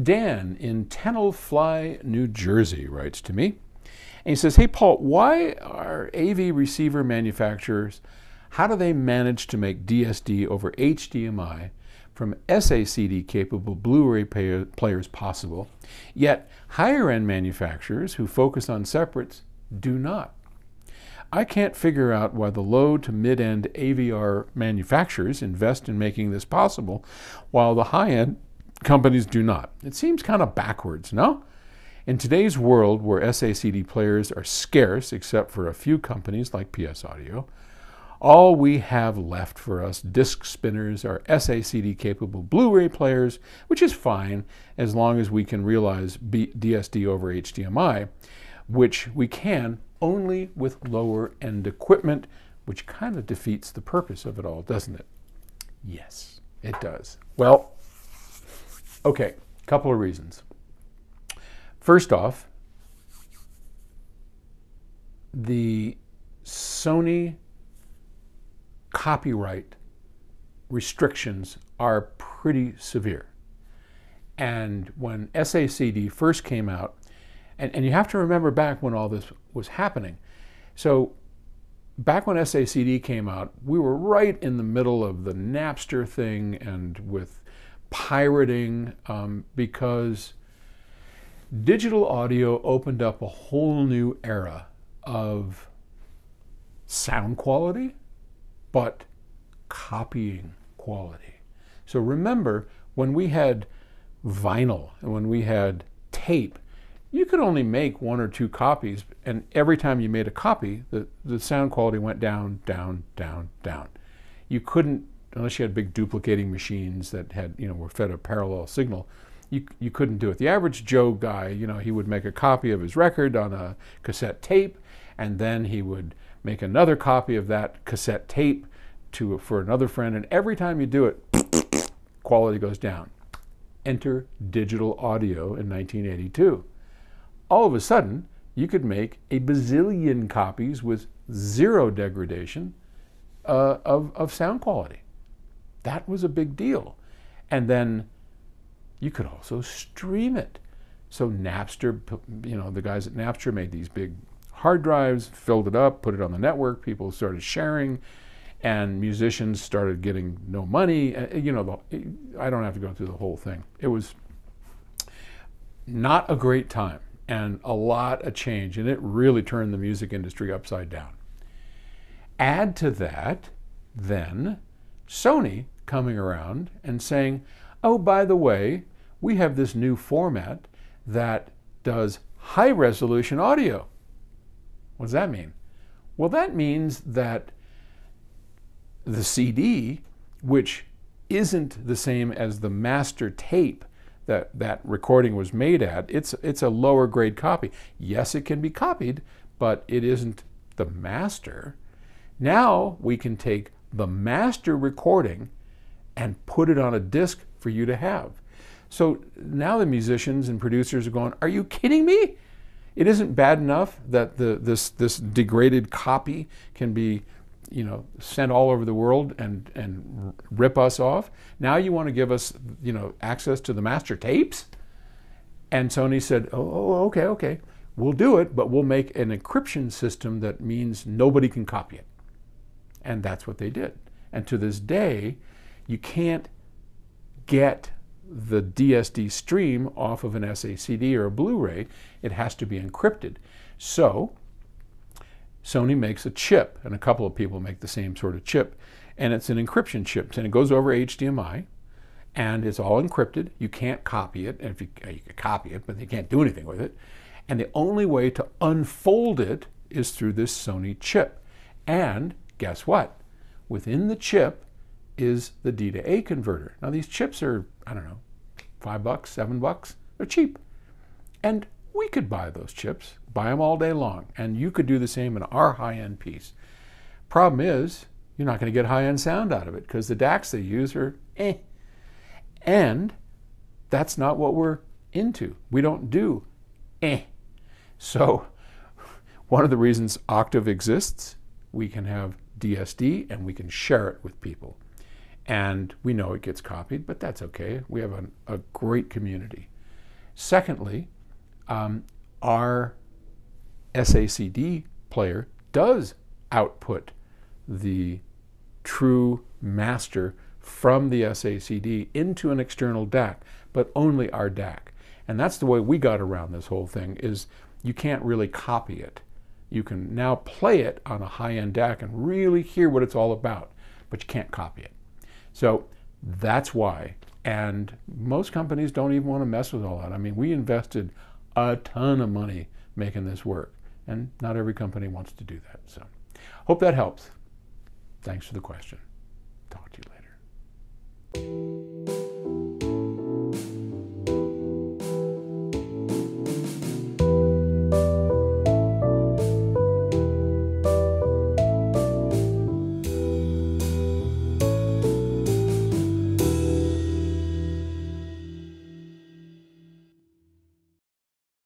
Dan in Tenafly, New Jersey writes to me. And he says, Hey, Paul, why are AV receiver manufacturers, how do they manage to make DSD over HDMI from SACD capable Blu ray players possible, yet higher end manufacturers who focus on separates do not? I can't figure out why the low to mid end AVR manufacturers invest in making this possible while the high end companies do not. It seems kind of backwards, no? In today's world where SACD players are scarce, except for a few companies like PS Audio, all we have left for us disc spinners are SACD capable Blu ray players, which is fine as long as we can realize B- DSD over HDMI, which we can only with lower end equipment, which kind of defeats the purpose of it all, doesn't it? Yes, it does. Well, okay, couple of reasons. First off, the Sony copyright restrictions are pretty severe. And when SACD first came out, and, and you have to remember back when all this was happening. So, back when SACD came out, we were right in the middle of the Napster thing and with pirating um, because digital audio opened up a whole new era of sound quality, but copying quality. So remember when we had vinyl and when we had tape, you could only make one or two copies, and every time you made a copy, the, the sound quality went down, down, down, down. You couldn't, unless you had big duplicating machines that had, you know, were fed a parallel signal, you, you couldn't do it. The average Joe guy, you know, he would make a copy of his record on a cassette tape, and then he would make another copy of that cassette tape to for another friend, and every time you do it, quality goes down. Enter digital audio in 1982 all of a sudden, you could make a bazillion copies with zero degradation uh, of, of sound quality. That was a big deal. And then you could also stream it. So Napster, you know, the guys at Napster made these big hard drives, filled it up, put it on the network. People started sharing, and musicians started getting no money. Uh, you know, I don't have to go through the whole thing. It was not a great time and a lot of change, and it really turned the music industry upside down. Add to that, then, Sony coming around and saying, oh, by the way, we have this new format that does high resolution audio. What does that mean? Well, that means that the CD, which isn't the same as the master tape that that recording was made at, it's it's a lower grade copy. Yes, it can be copied, but it isn't the master. Now we can take the master recording and put it on a disc for you to have. So now the musicians and producers are going, "Are you kidding me? It isn't bad enough that the this this degraded copy can be you know, sent all over the world and, and rip us off. Now you want to give us, you know, access to the master tapes? And Sony said, oh, oh, okay, okay, we'll do it, but we'll make an encryption system that means nobody can copy it. And that's what they did. And to this day, you can't get the DSD stream off of an SACD or a Blu-ray. It has to be encrypted. So Sony makes a chip, and a couple of people make the same sort of chip, and it's an encryption chip, and it goes over HDMI, and it's all encrypted. You can't copy it, and if you, uh, you can copy it, but you can't do anything with it. And the only way to unfold it is through this Sony chip. And guess what? Within the chip is the D to A converter. Now these chips are, I don't know, five bucks, seven bucks. They're cheap. And we could buy those chips, buy them all day long, and you could do the same in our high-end piece. Problem is, you're not going to get high-end sound out of it because the DACs they use are eh. And that's not what we're into. We don't do eh. So one of the reasons Octave exists, we can have DSD and we can share it with people. And we know it gets copied, but that's okay. We have a, a great community. Secondly, um, our SACD player does output the true master from the SACD into an external DAC, but only our DAC. And that's the way we got around this whole thing is you can't really copy it. You can now play it on a high-end DAC and really hear what it's all about, but you can't copy it. So that's why. And most companies don't even want to mess with all that. I mean, we invested a ton of money making this work, and not every company wants to do that. So hope that helps. Thanks for the question.